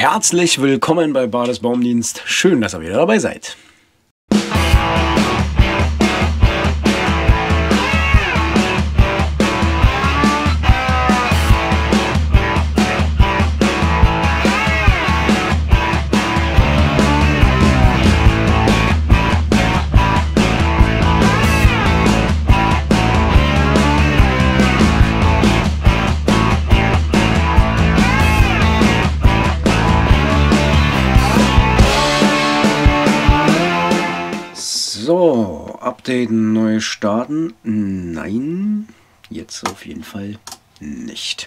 Herzlich willkommen bei Bades Baumdienst. Schön, dass ihr wieder dabei seid. Updaten, neu starten. Nein, jetzt auf jeden Fall nicht.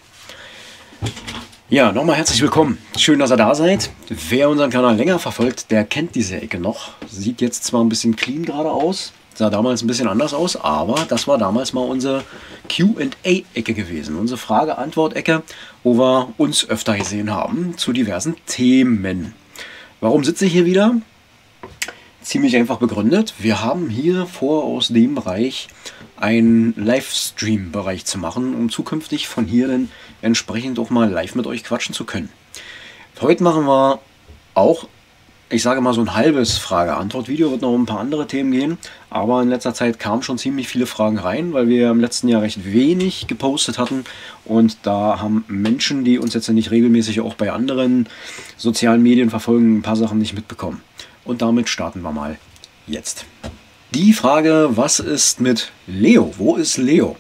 Ja, nochmal herzlich willkommen. Schön, dass ihr da seid. Wer unseren Kanal länger verfolgt, der kennt diese Ecke noch. Sieht jetzt zwar ein bisschen clean gerade aus, sah damals ein bisschen anders aus, aber das war damals mal unsere Q&A-Ecke gewesen. Unsere Frage-Antwort-Ecke, wo wir uns öfter gesehen haben zu diversen Themen. Warum sitze ich hier wieder? Ziemlich einfach begründet. Wir haben hier vor, aus dem Bereich einen Livestream-Bereich zu machen, um zukünftig von hier dann entsprechend auch mal live mit euch quatschen zu können. Heute machen wir auch, ich sage mal so ein halbes Frage-Antwort-Video, wird noch um ein paar andere Themen gehen, aber in letzter Zeit kamen schon ziemlich viele Fragen rein, weil wir im letzten Jahr recht wenig gepostet hatten und da haben Menschen, die uns jetzt nicht regelmäßig auch bei anderen sozialen Medien verfolgen, ein paar Sachen nicht mitbekommen. Und damit starten wir mal jetzt. Die Frage, was ist mit Leo? Wo ist Leo?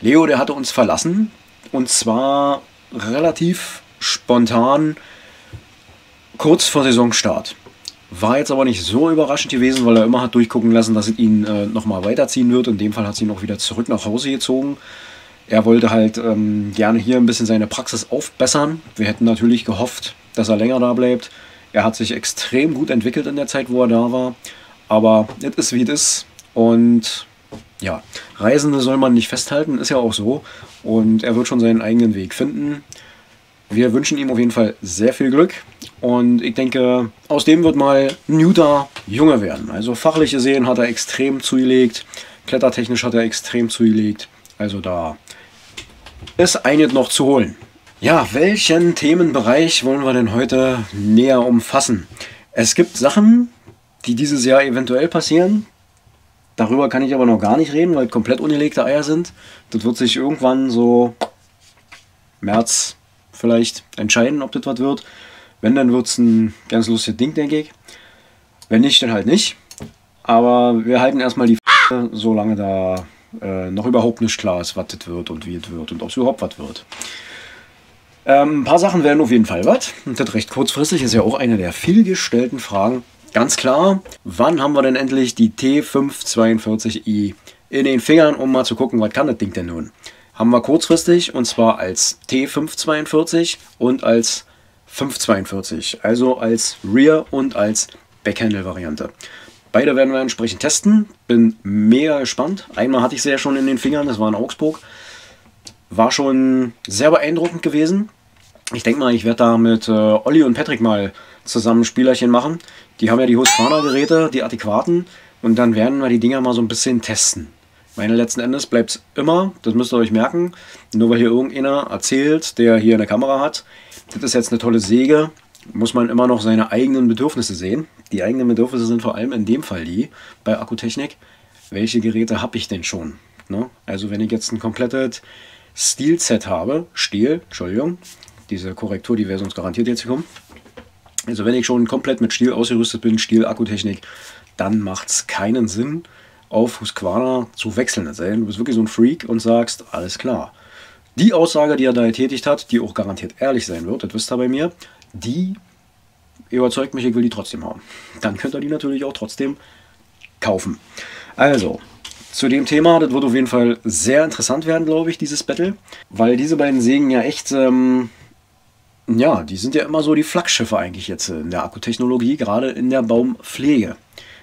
Leo, der hatte uns verlassen und zwar relativ spontan kurz vor Saisonstart. War jetzt aber nicht so überraschend gewesen, weil er immer hat durchgucken lassen, dass es ihn äh, nochmal weiterziehen wird. In dem Fall hat sie ihn auch wieder zurück nach Hause gezogen. Er wollte halt ähm, gerne hier ein bisschen seine Praxis aufbessern. Wir hätten natürlich gehofft, dass er länger da bleibt. Er hat sich extrem gut entwickelt in der Zeit, wo er da war. Aber es ist wie es ist. Und ja, Reisende soll man nicht festhalten, ist ja auch so. Und er wird schon seinen eigenen Weg finden. Wir wünschen ihm auf jeden Fall sehr viel Glück. Und ich denke, aus dem wird mal Newter Junge werden. Also fachlich gesehen hat er extrem zugelegt. Klettertechnisch hat er extrem zugelegt. Also da ist einiges noch zu holen. Ja, welchen Themenbereich wollen wir denn heute näher umfassen? Es gibt Sachen, die dieses Jahr eventuell passieren. Darüber kann ich aber noch gar nicht reden, weil komplett ungelegte Eier sind. Das wird sich irgendwann so März vielleicht entscheiden, ob das was wird. Wenn, dann wird es ein ganz lustiges Ding, denke ich. Wenn nicht, dann halt nicht. Aber wir halten erstmal die F solange da äh, noch überhaupt nicht klar ist, was das wird und wie es wird und ob es überhaupt was wird. Ähm, ein paar Sachen werden auf jeden Fall was. Und das recht kurzfristig ist ja auch eine der vielgestellten Fragen. Ganz klar, wann haben wir denn endlich die T542i in den Fingern, um mal zu gucken, was kann das Ding denn nun? Haben wir kurzfristig und zwar als T542 und als 542, also als Rear und als Backhandle-Variante. Beide werden wir entsprechend testen. Bin mega gespannt. Einmal hatte ich sie ja schon in den Fingern, das war in Augsburg. War schon sehr beeindruckend gewesen. Ich denke mal, ich werde da mit äh, Olli und Patrick mal zusammen Spielerchen machen. Die haben ja die Husqvarna-Geräte, die adäquaten. Und dann werden wir die Dinger mal so ein bisschen testen. Meine letzten Endes bleibt es immer, das müsst ihr euch merken, nur weil hier irgendeiner erzählt, der hier eine Kamera hat, das ist jetzt eine tolle Säge, muss man immer noch seine eigenen Bedürfnisse sehen. Die eigenen Bedürfnisse sind vor allem in dem Fall die bei Akkutechnik. Welche Geräte habe ich denn schon? Ne? Also wenn ich jetzt ein komplettes Stilset habe, Stil, Entschuldigung, diese Korrektur, die wäre sonst garantiert jetzt gekommen. Also wenn ich schon komplett mit Stil ausgerüstet bin, Stil, Akkutechnik, dann macht es keinen Sinn, auf Husqvarna zu wechseln. Also, du bist wirklich so ein Freak und sagst, alles klar. Die Aussage, die er da getätigt hat, die auch garantiert ehrlich sein wird, das wisst ihr bei mir, die überzeugt mich, ich will die trotzdem haben. Dann könnt ihr die natürlich auch trotzdem kaufen. Also, zu dem Thema. Das wird auf jeden Fall sehr interessant werden, glaube ich, dieses Battle. Weil diese beiden Sägen ja echt, ähm, ja, die sind ja immer so die Flaggschiffe eigentlich jetzt in der Akkutechnologie, gerade in der Baumpflege.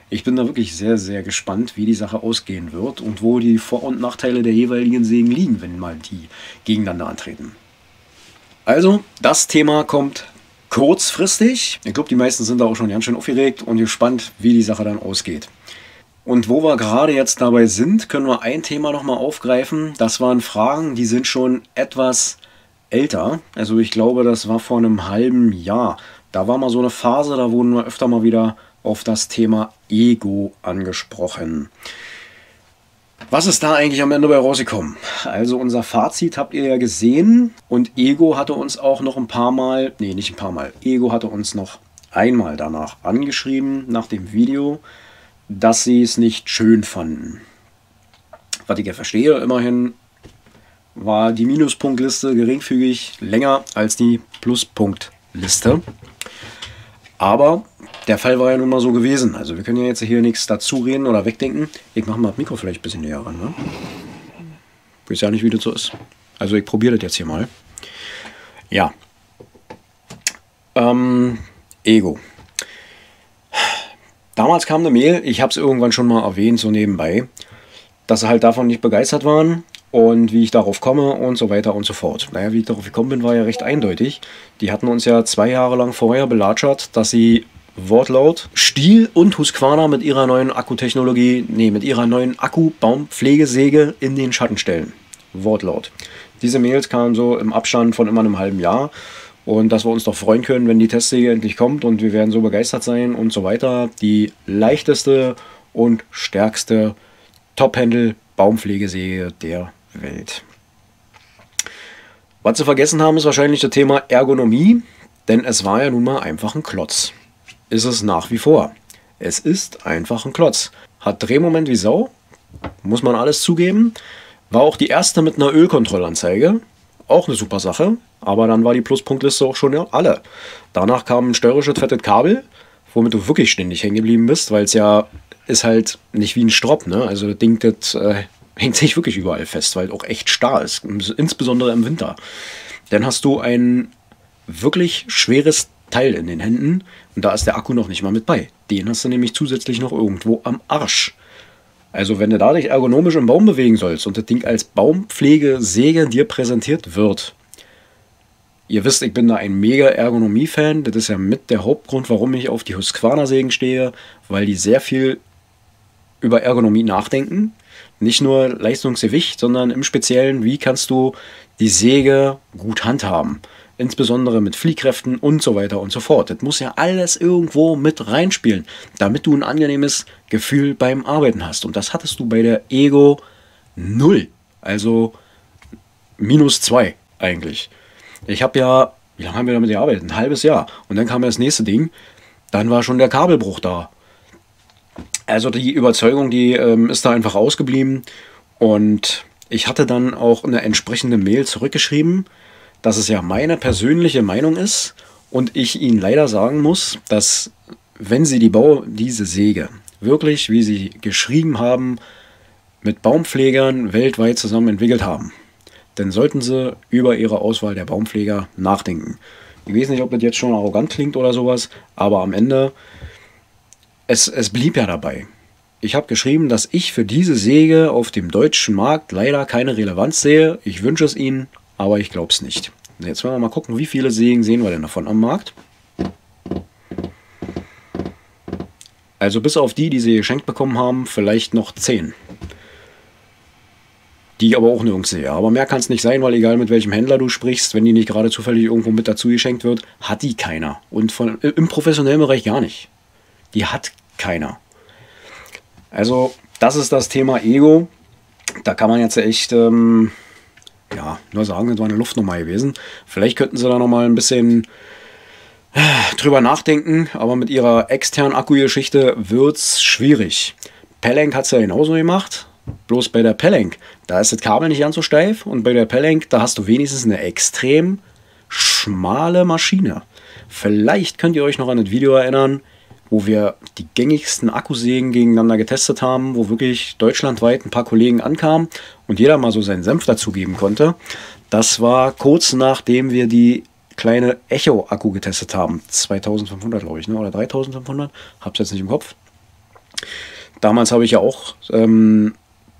Ich bin da wirklich sehr, sehr gespannt, wie die Sache ausgehen wird und wo die Vor- und Nachteile der jeweiligen Sägen liegen, wenn mal die gegeneinander antreten. Also, das Thema kommt kurzfristig. Ich glaube, die meisten sind da auch schon ganz schön aufgeregt und gespannt, wie die Sache dann ausgeht. Und wo wir gerade jetzt dabei sind, können wir ein Thema nochmal aufgreifen. Das waren Fragen, die sind schon etwas älter. Also ich glaube, das war vor einem halben Jahr. da war mal so eine Phase, da wurden wir öfter mal wieder auf das Thema Ego angesprochen. Was ist da eigentlich am Ende bei rausgekommen? Also unser Fazit habt ihr ja gesehen und Ego hatte uns auch noch ein paar Mal, nee, nicht ein paar Mal, Ego hatte uns noch einmal danach angeschrieben, nach dem Video, dass sie es nicht schön fanden. Was ich ja verstehe, immerhin war die Minuspunktliste geringfügig länger als die Pluspunktliste. Aber der Fall war ja nun mal so gewesen. Also wir können ja jetzt hier nichts dazu reden oder wegdenken. Ich mache mal das Mikro vielleicht ein bisschen näher ran. Ne? Ich weiß ja nicht, wie das so ist. Also ich probiere das jetzt hier mal. Ja. Ähm, Ego. Damals kam eine Mail, ich habe es irgendwann schon mal erwähnt, so nebenbei, dass sie halt davon nicht begeistert waren und wie ich darauf komme und so weiter und so fort. Naja, wie ich darauf gekommen bin, war ja recht eindeutig. Die hatten uns ja zwei Jahre lang vorher belatschert, dass sie Wortlaut Stiel und Husqvarna mit ihrer neuen Akkutechnologie, nee, mit ihrer neuen Akkubaumpflegesäge in den Schatten stellen. Wortlaut. Diese Mails kamen so im Abstand von immer einem halben Jahr und dass wir uns doch freuen können, wenn die Testsäge endlich kommt und wir werden so begeistert sein und so weiter. Die leichteste und stärkste Top-Handle Baumpflegesäge der Welt. Was sie vergessen haben, ist wahrscheinlich das Thema Ergonomie, denn es war ja nun mal einfach ein Klotz. Ist es nach wie vor. Es ist einfach ein Klotz. Hat Drehmoment wie Sau, muss man alles zugeben. War auch die erste mit einer Ölkontrollanzeige. Auch eine super Sache, aber dann war die Pluspunktliste auch schon alle. Danach kam ein störrisches fettes Kabel, womit du wirklich ständig hängen geblieben bist, weil es ja ist halt nicht wie ein Strop, ne? Also das Ding, das äh, hängt sich wirklich überall fest, weil auch echt starr ist, insbesondere im Winter. Dann hast du ein wirklich schweres Teil in den Händen und da ist der Akku noch nicht mal mit bei. Den hast du nämlich zusätzlich noch irgendwo am Arsch. Also wenn du da dich ergonomisch im Baum bewegen sollst und das Ding als Baumpflegesäge dir präsentiert wird, ihr wisst, ich bin da ein mega Ergonomie-Fan. Das ist ja mit der Hauptgrund, warum ich auf die Husqvarna-Sägen stehe, weil die sehr viel über Ergonomie nachdenken. Nicht nur Leistungsgewicht, sondern im Speziellen, wie kannst du die Säge gut handhaben. Insbesondere mit Fliehkräften und so weiter und so fort. Das muss ja alles irgendwo mit reinspielen, damit du ein angenehmes Gefühl beim Arbeiten hast. Und das hattest du bei der Ego 0. Also minus 2 eigentlich. Ich habe ja, wie lange haben wir damit gearbeitet? Ein halbes Jahr. Und dann kam ja das nächste Ding. Dann war schon der Kabelbruch da. Also die Überzeugung, die ähm, ist da einfach ausgeblieben. Und ich hatte dann auch eine entsprechende Mail zurückgeschrieben, dass es ja meine persönliche Meinung ist und ich Ihnen leider sagen muss, dass wenn Sie die Bau diese Säge wirklich, wie Sie geschrieben haben, mit Baumpflegern weltweit zusammen entwickelt haben, dann sollten Sie über Ihre Auswahl der Baumpfleger nachdenken. Ich weiß nicht, ob das jetzt schon arrogant klingt oder sowas, aber am Ende es, es blieb ja dabei. Ich habe geschrieben, dass ich für diese Säge auf dem deutschen Markt leider keine Relevanz sehe. Ich wünsche es Ihnen, aber ich glaube es nicht. Jetzt wollen wir mal gucken, wie viele Sägen sehen wir denn davon am Markt. Also bis auf die, die sie geschenkt bekommen haben, vielleicht noch 10. Die ich aber auch nirgends sehe. Aber mehr kann es nicht sein, weil egal mit welchem Händler du sprichst, wenn die nicht gerade zufällig irgendwo mit dazu geschenkt wird, hat die keiner. Und von, im professionellen Bereich gar nicht. Die hat keiner. Also, das ist das Thema Ego. Da kann man jetzt echt, ähm, ja, nur sagen, das war eine Luftnummer gewesen. Vielleicht könnten sie da nochmal ein bisschen äh, drüber nachdenken, aber mit ihrer externen Akkugeschichte es schwierig. Pelenk hat es ja genauso gemacht, bloß bei der Pelenk, da ist das Kabel nicht ganz so steif und bei der Pelenk, da hast du wenigstens eine extrem schmale Maschine. Vielleicht könnt ihr euch noch an das Video erinnern, wo wir die gängigsten Akkusägen gegeneinander getestet haben, wo wirklich deutschlandweit ein paar Kollegen ankamen und jeder mal so seinen Senf dazugeben konnte. Das war kurz nachdem wir die kleine Echo-Akku getestet haben. 2500, glaube ich, ne? oder 3500. Hab's jetzt nicht im Kopf. Damals habe ich ja auch ähm,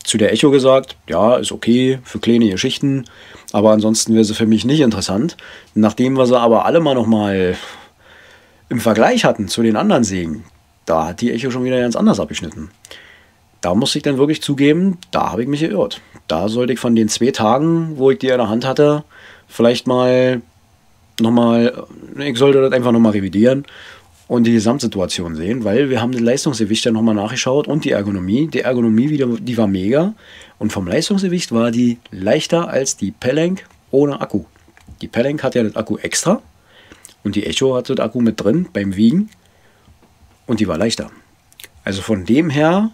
zu der Echo gesagt, ja, ist okay für kleine Geschichten, aber ansonsten wäre sie für mich nicht interessant. Nachdem wir sie aber alle mal nochmal im Vergleich hatten zu den anderen Sägen, da hat die Echo schon wieder ganz anders abgeschnitten. Da muss ich dann wirklich zugeben, da habe ich mich geirrt. Da sollte ich von den zwei Tagen, wo ich die in der Hand hatte, vielleicht mal nochmal, ich sollte das einfach nochmal revidieren und die Gesamtsituation sehen, weil wir haben das Leistungsgewicht ja nochmal nachgeschaut und die Ergonomie. Die Ergonomie wieder, die war mega und vom Leistungsgewicht war die leichter als die Pelenk ohne Akku. Die Pelenk hat ja das Akku extra und die Echo hat das Akku mit drin beim Wiegen und die war leichter. Also von dem her,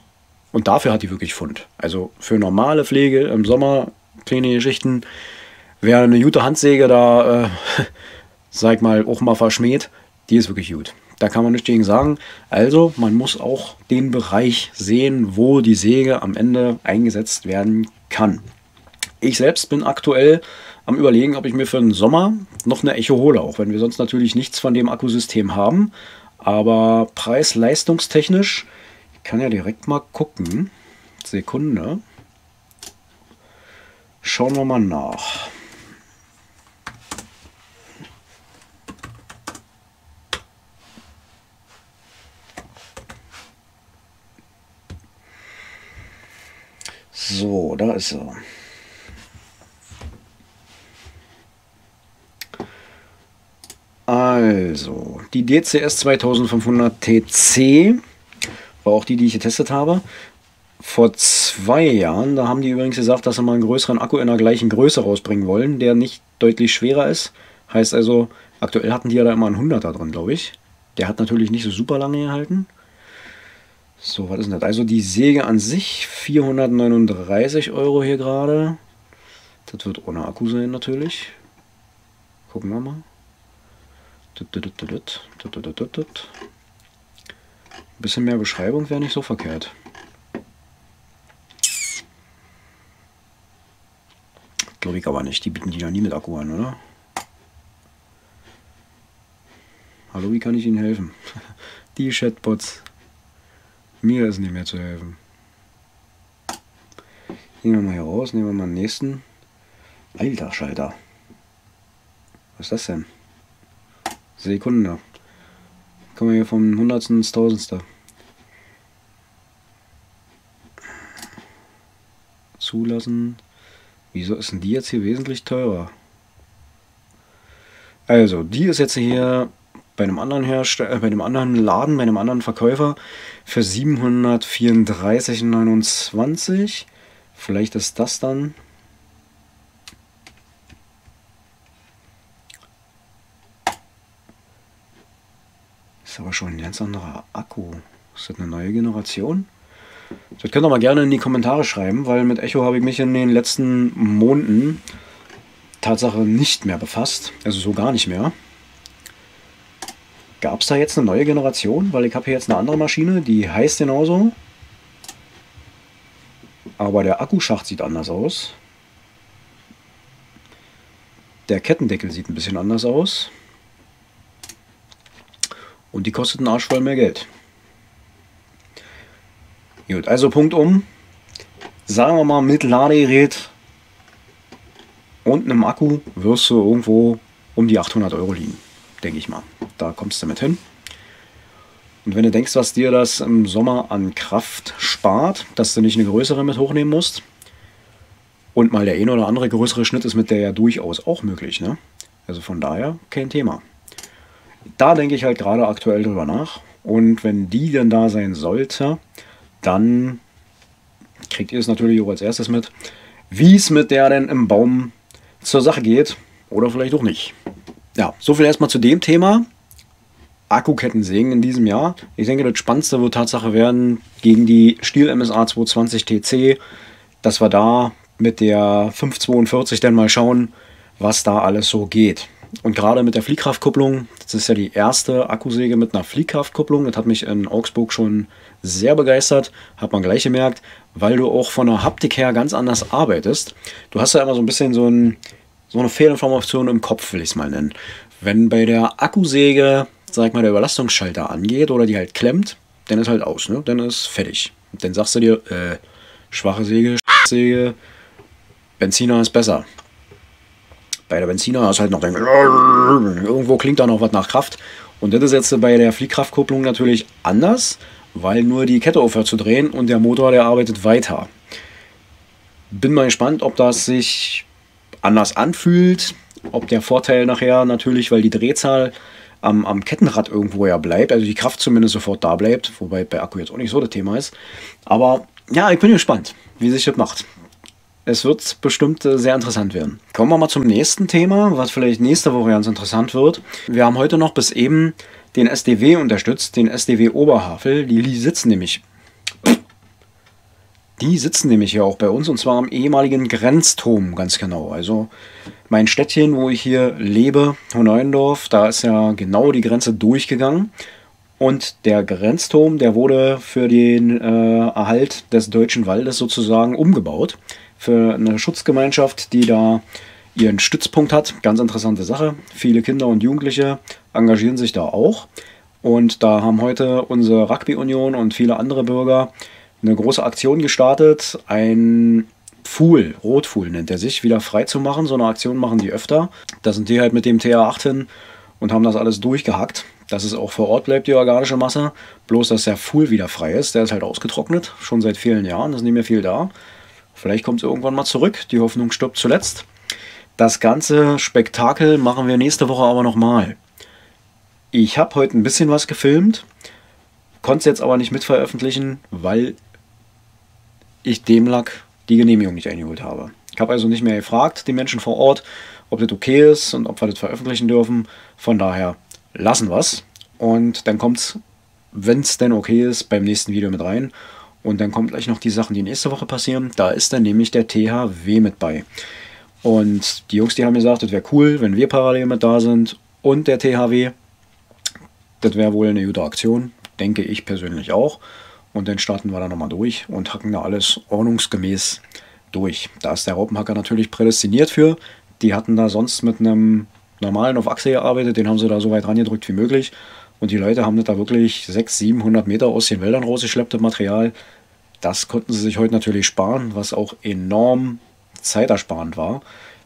und dafür hat die wirklich Fund. Also für normale Pflege im Sommer, kleine Geschichten, wer eine gute Handsäge da, äh, sag mal, auch mal verschmäht, die ist wirklich gut. Da kann man nicht gegen sagen. Also, man muss auch den Bereich sehen, wo die Säge am Ende eingesetzt werden kann. Ich selbst bin aktuell am Überlegen, ob ich mir für den Sommer noch eine Echo hole, auch wenn wir sonst natürlich nichts von dem Akkusystem haben. Aber preis-leistungstechnisch, ich kann ja direkt mal gucken. Sekunde. Schauen wir mal nach. So, da ist er. Also, die DCS 2500 TC war auch die, die ich getestet habe. Vor zwei Jahren, da haben die übrigens gesagt, dass sie mal einen größeren Akku in der gleichen Größe rausbringen wollen, der nicht deutlich schwerer ist. Heißt also, aktuell hatten die ja da immer einen 100er drin, glaube ich. Der hat natürlich nicht so super lange gehalten. So, was ist denn das? Also die Säge an sich 439 Euro hier gerade. Das wird ohne Akku sein natürlich. Gucken wir mal. Ein bisschen mehr Beschreibung wäre nicht so verkehrt. Glaube ich aber nicht. Die bieten die ja nie mit Akku an, oder? Hallo, wie kann ich Ihnen helfen? Die Chatbots. Mir ist nicht mehr zu helfen. Gehen wir mal hier raus, nehmen wir mal den nächsten. Alter Schalter. Was ist das denn? Sekunde. Kommen wir hier vom Hundertsten ins Tausendste. Zulassen. Wieso ist denn die jetzt hier wesentlich teurer? Also, die ist jetzt hier bei einem anderen Hersteller, äh, bei einem anderen Laden, bei einem anderen Verkäufer für 734,29. Vielleicht ist das dann. Ist aber schon ein ganz anderer Akku. Ist das eine neue Generation? Das könnt ihr mal gerne in die Kommentare schreiben, weil mit Echo habe ich mich in den letzten Monaten Tatsache nicht mehr befasst. Also so gar nicht mehr. Gab es da jetzt eine neue Generation? Weil ich habe hier jetzt eine andere Maschine, die heißt genauso. Aber der Akkuschacht sieht anders aus. Der Kettendeckel sieht ein bisschen anders aus. Und die kostet einen Arsch voll mehr Geld. Gut, also Punkt um. Sagen wir mal, mit Ladegerät und einem Akku wirst du irgendwo um die 800 Euro liegen denke ich mal. Da kommst du mit hin. Und wenn du denkst, was dir das im Sommer an Kraft spart, dass du nicht eine größere mit hochnehmen musst, und mal der eine oder andere größere Schnitt ist mit der ja durchaus auch möglich. Ne? Also von daher kein Thema. Da denke ich halt gerade aktuell drüber nach. Und wenn die dann da sein sollte, dann kriegt ihr es natürlich auch als erstes mit, wie es mit der denn im Baum zur Sache geht. Oder vielleicht auch nicht. Ja, so viel erstmal zu dem Thema. Akkukettensägen in diesem Jahr. Ich denke, das Spannendste wird Tatsache werden gegen die Stiel MSA 220 TC, dass wir da mit der 542 dann mal schauen, was da alles so geht. Und gerade mit der Fliehkraftkupplung, das ist ja die erste Akkusäge mit einer Fliehkraftkupplung, das hat mich in Augsburg schon sehr begeistert, hat man gleich gemerkt, weil du auch von der Haptik her ganz anders arbeitest. Du hast ja immer so ein bisschen so ein so eine Fehlinformation im Kopf, will ich es mal nennen. Wenn bei der Akkusäge, sag mal, der Überlastungsschalter angeht oder die halt klemmt, dann ist halt aus, ne? Dann ist fertig. Dann sagst du dir, äh, schwache Säge, Säge, Benziner ist besser. Bei der Benziner ist halt noch, irgendwo klingt da noch was nach Kraft. Und das ist jetzt bei der Fliehkraftkupplung natürlich anders, weil nur die Kette aufhört zu drehen und der Motor, der arbeitet weiter. Bin mal gespannt, ob das sich anders anfühlt. ob der Vorteil nachher natürlich, weil die Drehzahl am, am Kettenrad irgendwo ja bleibt, also die Kraft zumindest sofort da bleibt, wobei bei Akku jetzt auch nicht so das Thema ist. Aber ja, ich bin gespannt, wie sich das macht. Es wird bestimmt äh, sehr interessant werden. Kommen wir mal zum nächsten Thema, was vielleicht nächste Woche ganz interessant wird. Wir haben heute noch bis eben den SDW unterstützt, den SDW Oberhavel. Die sitzen nämlich. Die sitzen nämlich hier auch bei uns und zwar am ehemaligen Grenzturm, ganz genau. Also mein Städtchen, wo ich hier lebe, Hohneuendorf, da ist ja genau die Grenze durchgegangen. Und der Grenzturm, der wurde für den äh, Erhalt des deutschen Waldes sozusagen umgebaut. Für eine Schutzgemeinschaft, die da ihren Stützpunkt hat. Ganz interessante Sache. Viele Kinder und Jugendliche engagieren sich da auch. Und da haben heute unsere Rugby-Union und viele andere Bürger eine große Aktion gestartet. Ein Fuhl, Rotfuhl nennt er sich, wieder frei zu machen. So eine Aktion machen die öfter. Da sind die halt mit dem TA8 hin und haben das alles durchgehackt dass es auch vor Ort bleibt, die organische Masse. Bloß, dass der Fuhl wieder frei ist. Der ist halt ausgetrocknet, schon seit vielen Jahren. ist nicht mehr viel da. Vielleicht kommt es irgendwann mal zurück. Die Hoffnung stirbt zuletzt. Das ganze Spektakel machen wir nächste Woche aber nochmal. Ich habe heute ein bisschen was gefilmt, konnte es jetzt aber nicht mitveröffentlichen, weil ich dem Lack die Genehmigung nicht eingeholt habe. Ich habe also nicht mehr gefragt, die Menschen vor Ort, ob das okay ist und ob wir das veröffentlichen dürfen. Von daher lassen wir es. Und dann kommt es, wenn es denn okay ist, beim nächsten Video mit rein. Und dann kommt gleich noch die Sachen, die nächste Woche passieren. Da ist dann nämlich der THW mit bei. Und die Jungs, die haben gesagt, das wäre cool, wenn wir parallel mit da sind. Und der THW, das wäre wohl eine gute Aktion. Denke ich persönlich auch. Und dann starten wir da nochmal durch und hacken da alles ordnungsgemäß durch. Da ist der Raupenhacker natürlich prädestiniert für. Die hatten da sonst mit einem normalen auf Achse gearbeitet, den haben sie da so weit rangedrückt wie möglich. Und die Leute haben da wirklich 600, 700 Meter aus den Wäldern rausgeschleppt, das Material. Das konnten sie sich heute natürlich sparen, was auch enorm zeitersparend war.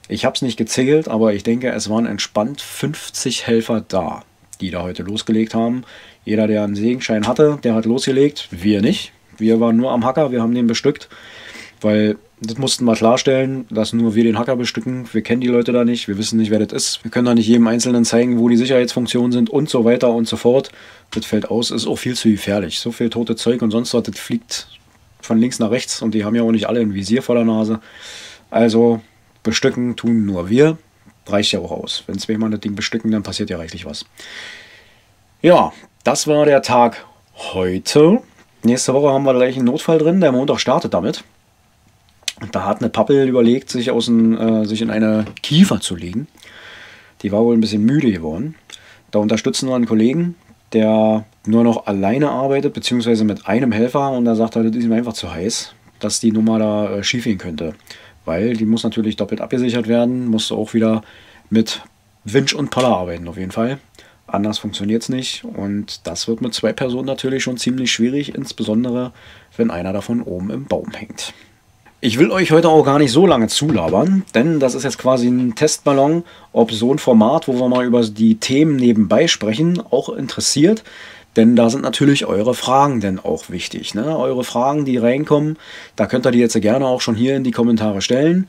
Ich habe es nicht gezählt, aber ich denke, es waren entspannt 50 Helfer da, die da heute losgelegt haben. Jeder, der einen Segenschein hatte, der hat losgelegt. Wir nicht. Wir waren nur am Hacker, wir haben den bestückt, weil das mussten wir klarstellen, dass nur wir den Hacker bestücken. Wir kennen die Leute da nicht, wir wissen nicht, wer das ist. Wir können da nicht jedem Einzelnen zeigen, wo die Sicherheitsfunktionen sind und so weiter und so fort. Das fällt aus, ist auch viel zu gefährlich. So viel tote Zeug und sonst was, das fliegt von links nach rechts und die haben ja auch nicht alle ein Visier vor der Nase. Also bestücken tun nur wir. Reicht ja auch aus. Wenn zwei Mann das Ding bestücken, dann passiert ja reichlich was. Ja, das war der Tag heute. Nächste Woche haben wir gleich einen Notfall drin. Der Montag startet damit. Da hat eine Pappel überlegt, sich, aus ein, äh, sich in eine Kiefer zu legen. Die war wohl ein bisschen müde geworden. Da unterstützen wir einen Kollegen, der nur noch alleine arbeitet, beziehungsweise mit einem Helfer. Und er sagt, das ist ihm einfach zu heiß, dass die Nummer da äh, schief gehen könnte. Weil die muss natürlich doppelt abgesichert werden, muss auch wieder mit Winch und Poller arbeiten, auf jeden Fall. Anders funktioniert es nicht. Und das wird mit zwei Personen natürlich schon ziemlich schwierig, insbesondere wenn einer davon oben im Baum hängt. Ich will euch heute auch gar nicht so lange zulabern, denn das ist jetzt quasi ein Testballon, ob so ein Format, wo wir mal über die Themen nebenbei sprechen, auch interessiert. Denn da sind natürlich eure Fragen denn auch wichtig. Ne? Eure Fragen, die reinkommen, da könnt ihr die jetzt gerne auch schon hier in die Kommentare stellen.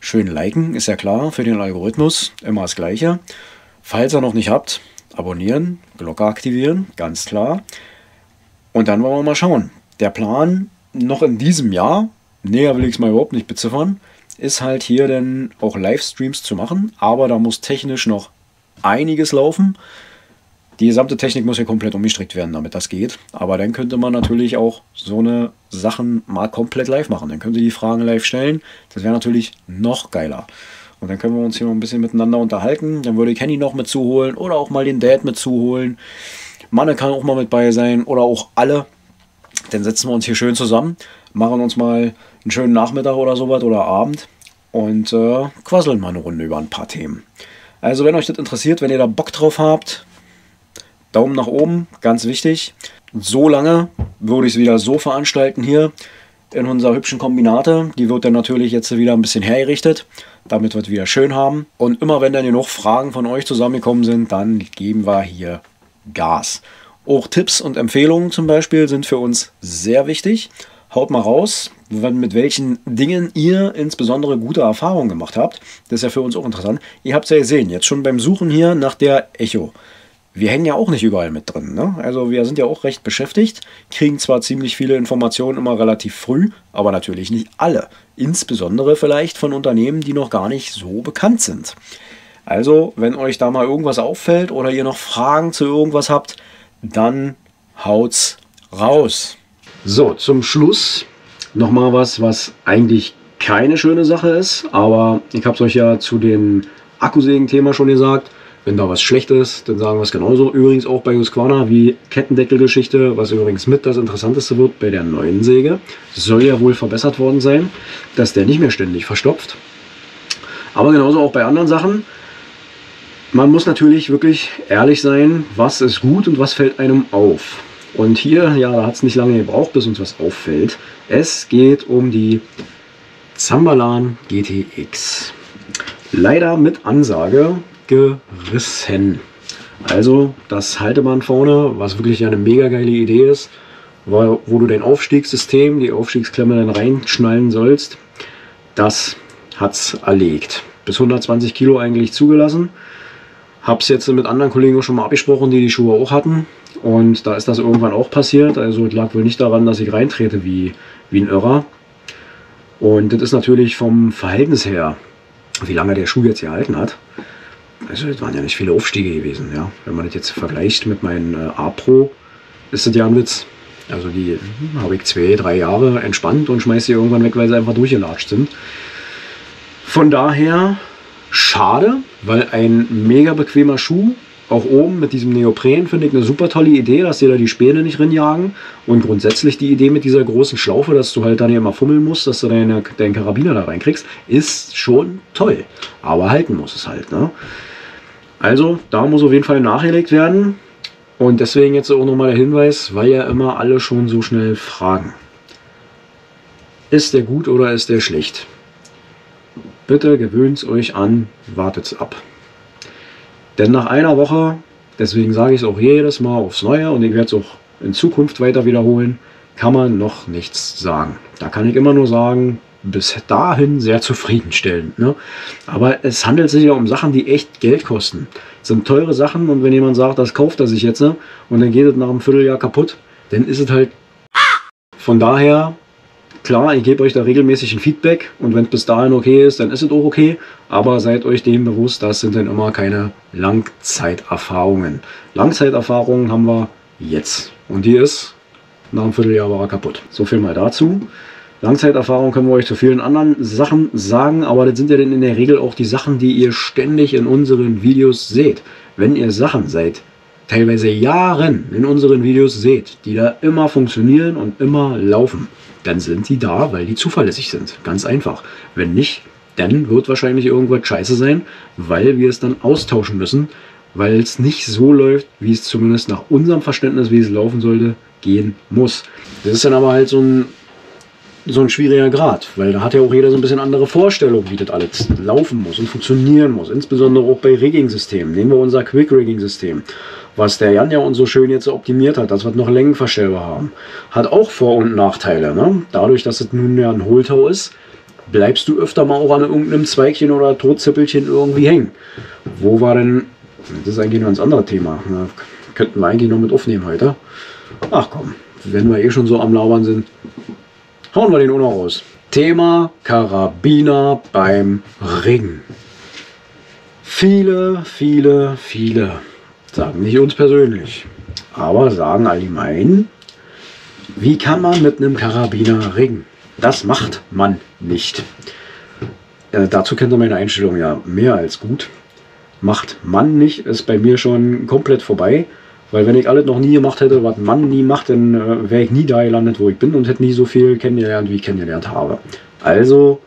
Schön liken, ist ja klar, für den Algorithmus immer das Gleiche. Falls ihr noch nicht habt, abonnieren, Glocke aktivieren, ganz klar. Und dann wollen wir mal schauen. Der Plan noch in diesem Jahr, näher will ich es mal überhaupt nicht beziffern, ist halt hier dann auch Livestreams zu machen, aber da muss technisch noch einiges laufen. Die gesamte Technik muss ja komplett umgestrickt werden, damit das geht. Aber dann könnte man natürlich auch so eine Sachen mal komplett live machen. Dann könnte die Fragen live stellen. Das wäre natürlich noch geiler. Und dann können wir uns hier noch ein bisschen miteinander unterhalten. Dann würde ich Kenny noch mit zuholen oder auch mal den Dad mit zuholen. Manne kann auch mal mit bei sein oder auch alle. Dann setzen wir uns hier schön zusammen, machen uns mal einen schönen Nachmittag oder sowas oder Abend und äh, quasseln mal eine Runde über ein paar Themen. Also wenn euch das interessiert, wenn ihr da Bock drauf habt, Daumen nach oben, ganz wichtig. So lange würde ich es wieder so veranstalten hier in unserer hübschen Kombinate. Die wird dann natürlich jetzt wieder ein bisschen hergerichtet, damit wir es wieder schön haben. Und immer wenn dann genug Fragen von euch zusammengekommen sind, dann geben wir hier Gas. Auch Tipps und Empfehlungen zum Beispiel sind für uns sehr wichtig. Haut mal raus, mit welchen Dingen ihr insbesondere gute Erfahrungen gemacht habt. Das ist ja für uns auch interessant. Ihr habt es ja gesehen, jetzt schon beim Suchen hier nach der Echo. Wir hängen ja auch nicht überall mit drin. Ne? Also wir sind ja auch recht beschäftigt, kriegen zwar ziemlich viele Informationen immer relativ früh, aber natürlich nicht alle. Insbesondere vielleicht von Unternehmen, die noch gar nicht so bekannt sind. Also, wenn euch da mal irgendwas auffällt oder ihr noch Fragen zu irgendwas habt, dann haut's raus. So, zum Schluss nochmal was, was eigentlich keine schöne Sache ist, aber ich habe es euch ja zu dem Akkusägen-Thema schon gesagt. Wenn da was Schlechtes, dann sagen wir es genauso. Übrigens auch bei Husqvarna wie Kettendeckelgeschichte, was übrigens mit das Interessanteste wird bei der neuen Säge. Soll ja wohl verbessert worden sein, dass der nicht mehr ständig verstopft. Aber genauso auch bei anderen Sachen. Man muss natürlich wirklich ehrlich sein, was ist gut und was fällt einem auf. Und hier, ja, da hat es nicht lange gebraucht, bis uns was auffällt. Es geht um die Zambalan GTX. Leider mit Ansage gerissen. Also das Halteband vorne, was wirklich eine mega geile Idee ist, wo, wo du dein Aufstiegssystem, die Aufstiegsklemme dann reinschnallen sollst, das hat es erlegt. Bis 120 Kilo eigentlich zugelassen. Habe es jetzt mit anderen Kollegen schon mal abgesprochen, die die Schuhe auch hatten. Und da ist das irgendwann auch passiert. Also lag wohl nicht daran, dass ich reintrete wie, wie ein Irrer. Und das ist natürlich vom Verhältnis her, wie lange der Schuh jetzt gehalten hat. Also es waren ja nicht viele Aufstiege gewesen. Ja. Wenn man das jetzt vergleicht mit meinem äh, A-Pro, ist das ja ein Witz. Also die habe ich zwei, drei Jahre entspannt und schmeiße sie irgendwann weg, weil sie einfach durchgelatscht sind. Von daher schade, weil ein mega bequemer Schuh, auch oben mit diesem Neopren, finde ich eine super tolle Idee, dass dir da die Späne nicht rinjagen. Und grundsätzlich die Idee mit dieser großen Schlaufe, dass du halt dann immer fummeln musst, dass du deine, deinen Karabiner da reinkriegst, ist schon toll. Aber halten muss es halt. Ne? Also da muss auf jeden Fall nachgelegt werden. Und deswegen jetzt auch nochmal der Hinweis, weil ja immer alle schon so schnell fragen. Ist der gut oder ist der schlecht? Bitte gewöhnt euch an, wartet ab. Denn nach einer Woche, deswegen sage ich es auch jedes Mal aufs Neue und ich werde es auch in Zukunft weiter wiederholen, kann man noch nichts sagen. Da kann ich immer nur sagen, bis dahin sehr zufriedenstellend. Ne? Aber es handelt sich ja um Sachen, die echt Geld kosten. Das sind teure Sachen und wenn jemand sagt, das kauft er sich jetzt ne? und dann geht es nach einem Vierteljahr kaputt, dann ist es halt von daher Klar, ich gebe euch da regelmäßig ein Feedback und wenn es bis dahin okay ist, dann ist es auch okay. Aber seid euch dem bewusst, das sind dann immer keine Langzeiterfahrungen. Langzeiterfahrungen haben wir jetzt. Und die ist nach einem Vierteljahr war er kaputt. So viel mal dazu. Langzeiterfahrung können wir euch zu vielen anderen Sachen sagen, aber das sind ja dann in der Regel auch die Sachen, die ihr ständig in unseren Videos seht. Wenn ihr Sachen seit teilweise Jahren in unseren Videos seht, die da immer funktionieren und immer laufen, dann sind die da, weil die zuverlässig sind. Ganz einfach. Wenn nicht, dann wird wahrscheinlich irgendwas scheiße sein, weil wir es dann austauschen müssen, weil es nicht so läuft, wie es zumindest nach unserem Verständnis, wie es laufen sollte, gehen muss. Das ist dann aber halt so ein, so ein schwieriger Grad, weil da hat ja auch jeder so ein bisschen andere Vorstellung, wie das alles laufen muss und funktionieren muss. Insbesondere auch bei Rigging-Systemen. Nehmen wir unser Quick-Rigging-System was der Jan ja uns so schön jetzt optimiert hat, dass wir noch längenverstellbar haben, hat auch Vor- und Nachteile. Ne? Dadurch, dass es nun ja ein Hohltau ist, bleibst du öfter mal auch an irgendeinem Zweigchen oder Totzippelchen irgendwie hängen. Wo war denn, das ist eigentlich ein ganz anderes Thema, ne? könnten wir eigentlich noch mit aufnehmen heute. Ach komm, wenn wir eh schon so am Labern sind, hauen wir den noch raus. Thema Karabiner beim Ringen. Viele, viele, viele sagen nicht uns persönlich, aber sagen allgemein, wie kann man mit einem Karabiner ringen? Das macht man nicht. Äh, dazu kennt ihr meine Einstellung ja mehr als gut. Macht man nicht, ist bei mir schon komplett vorbei. Weil wenn ich alles noch nie gemacht hätte, was man nie macht, dann äh, wäre ich nie da gelandet, wo ich bin und hätte nie so viel kennengelernt, wie ich kennengelernt habe. Also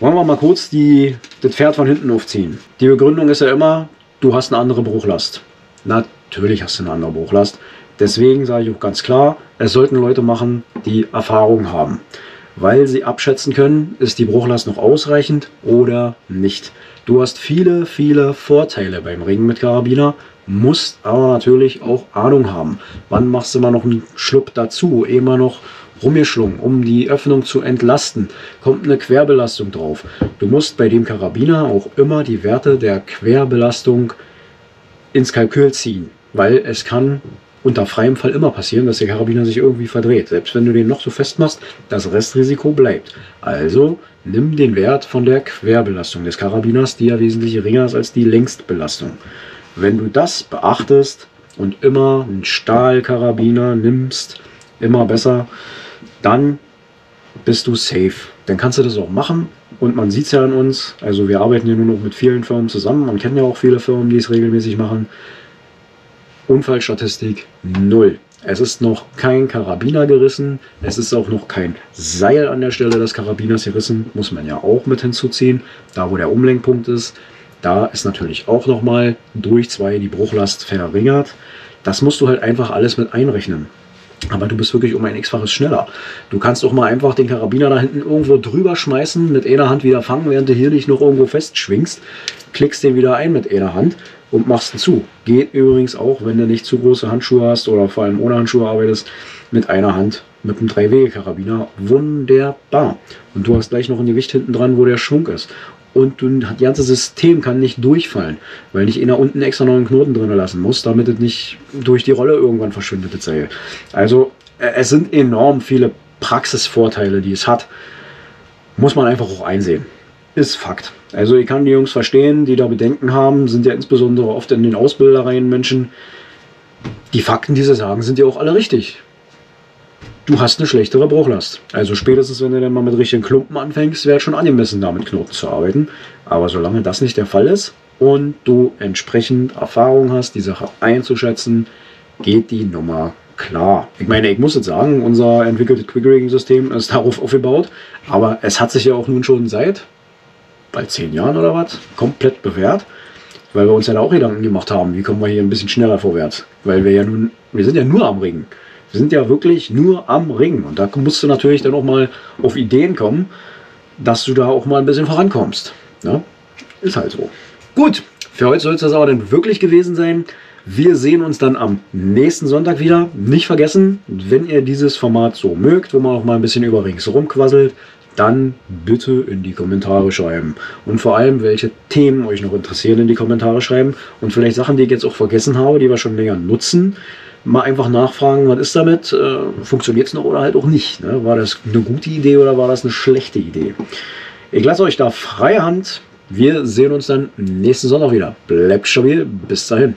wollen wir mal kurz die, das Pferd von hinten aufziehen. Die Begründung ist ja immer, du hast eine andere Bruchlast. Natürlich hast du eine andere Bruchlast. Deswegen sage ich auch ganz klar, es sollten Leute machen, die Erfahrung haben. Weil sie abschätzen können, ist die Bruchlast noch ausreichend oder nicht. Du hast viele, viele Vorteile beim Ringen mit Karabiner, musst aber natürlich auch Ahnung haben. Wann machst du mal noch einen Schluck dazu, man noch rumgeschlungen, um die Öffnung zu entlasten. Kommt eine Querbelastung drauf. Du musst bei dem Karabiner auch immer die Werte der Querbelastung ins Kalkül ziehen, weil es kann unter freiem Fall immer passieren, dass der Karabiner sich irgendwie verdreht. Selbst wenn du den noch so festmachst, das Restrisiko bleibt. Also nimm den Wert von der Querbelastung des Karabiners, die ja wesentlich geringer ist als die Längstbelastung. Wenn du das beachtest und immer einen Stahlkarabiner nimmst, immer besser, dann bist du safe. Dann kannst du das auch machen. Und man sieht es ja an uns. Also wir arbeiten ja nur noch mit vielen Firmen zusammen. Man kennt ja auch viele Firmen, die es regelmäßig machen. Unfallstatistik null. Es ist noch kein Karabiner gerissen. Es ist auch noch kein Seil an der Stelle des Karabiners gerissen. Muss man ja auch mit hinzuziehen. Da, wo der Umlenkpunkt ist. Da ist natürlich auch nochmal durch zwei die Bruchlast verringert. Das musst du halt einfach alles mit einrechnen. Aber du bist wirklich um ein x-faches schneller. Du kannst auch mal einfach den Karabiner da hinten irgendwo drüber schmeißen, mit einer Hand wieder fangen, während du hier dich noch irgendwo festschwingst. Klickst den wieder ein mit einer Hand und machst ihn zu. Geht übrigens auch, wenn du nicht zu große Handschuhe hast oder vor allem ohne Handschuhe arbeitest, mit einer Hand mit einem Drei-Wege-Karabiner. Wunderbar. Und du hast gleich noch ein Gewicht hinten dran, wo der Schwung ist. Und das ganze System kann nicht durchfallen, weil nicht einer unten extra noch einen Knoten drin lassen muss, damit es nicht durch die Rolle irgendwann verschwindet. Also äh, es sind enorm viele Praxisvorteile, die es hat. Muss man einfach auch einsehen. Ist Fakt. Also ich kann die Jungs verstehen, die da Bedenken haben, sind ja insbesondere oft in den Ausbildereien Menschen. Die Fakten, die sie sagen, sind ja auch alle richtig. Du hast eine schlechtere Bruchlast. Also spätestens, wenn du dann mal mit richtigen Klumpen anfängst, wäre schon angemessen, da mit Knoten zu arbeiten. Aber solange das nicht der Fall ist und du entsprechend Erfahrung hast, die Sache einzuschätzen, geht die Nummer klar. Ich meine, ich muss jetzt sagen, unser entwickeltes Quick-Rigging-System ist darauf aufgebaut, aber es hat sich ja auch nun schon seit bald zehn Jahren oder was, komplett bewährt, weil wir uns ja da auch Gedanken gemacht haben, wie kommen wir hier ein bisschen schneller vorwärts. Weil wir ja nun, wir sind ja nur am Ringen. Sind ja wirklich nur am Ringen. Und da musst du natürlich dann auch mal auf Ideen kommen, dass du da auch mal ein bisschen vorankommst. Ja? Ne? Ist halt so. Gut, für heute soll es das aber dann wirklich gewesen sein. Wir sehen uns dann am nächsten Sonntag wieder. Nicht vergessen, wenn ihr dieses Format so mögt, wo man auch mal ein bisschen über ringsherum quasselt, dann bitte in die Kommentare schreiben. Und vor allem, welche Themen euch noch interessieren, in die Kommentare schreiben. Und vielleicht Sachen, die ich jetzt auch vergessen habe, die wir schon länger nutzen. Mal einfach nachfragen, was ist damit? Äh, Funktioniert es noch oder halt auch nicht? Ne? War das eine gute Idee oder war das eine schlechte Idee? Ich lasse euch da freie Hand. Wir sehen uns dann nächsten Sonntag wieder. Bleibt stabil. Bis dahin.